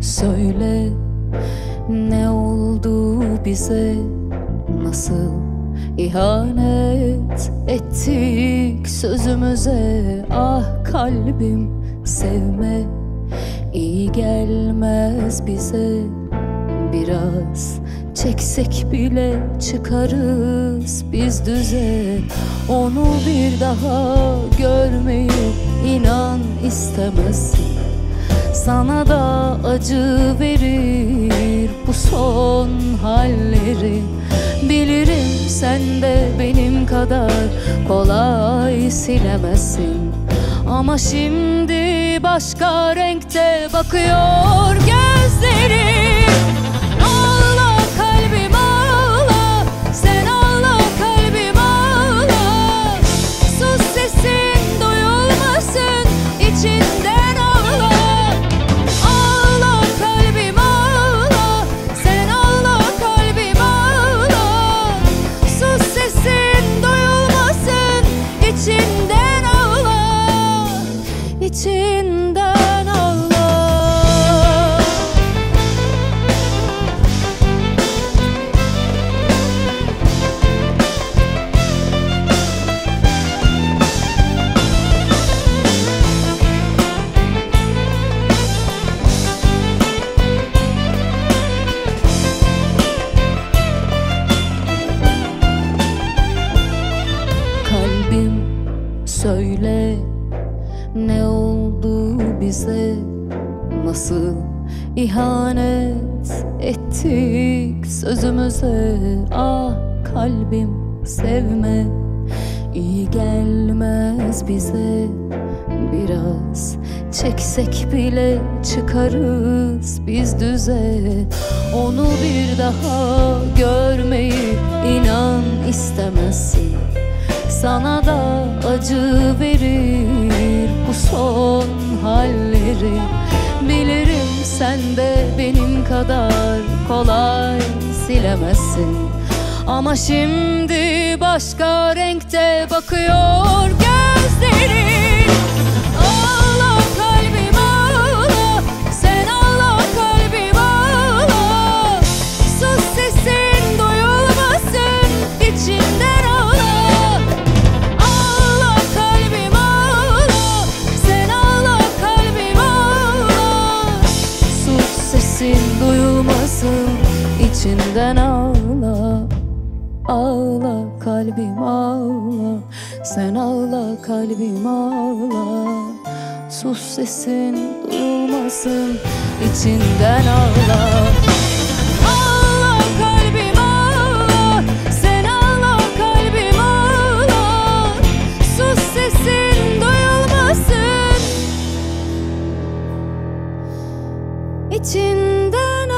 Söyle ne oldu bize? Nasıl ihanet ettik sözümüze? Ah kalbim sevme iyi gelmez bize. Biraz çeksek bile çıkarız biz düze. Onu bir daha görmeyi inan istemezsin sana da acı verir bu son halleri. Bilirim sen de benim kadar kolay silemezsin. Ama şimdi başka renkte bakıyor gözlerim söyle. Ne oldu bize? Nasıl ihanet ettik sözümüze? Ah kalbim sevme. İyi gelmez bize. Biraz çeksek bile çıkarız biz düze. Onu bir daha görmeyi inan istemezsin. Sana da acı verir bu son halleri. Bilirim sen de benim kadar kolay silemezsin. Ama şimdi başka renkte bakıyor gözlerin içinden ağla? Ağla kalbim ağla. Sen ağla kalbim ağla. Sus sesin duyulmasın içinden ağla. Sen İçinden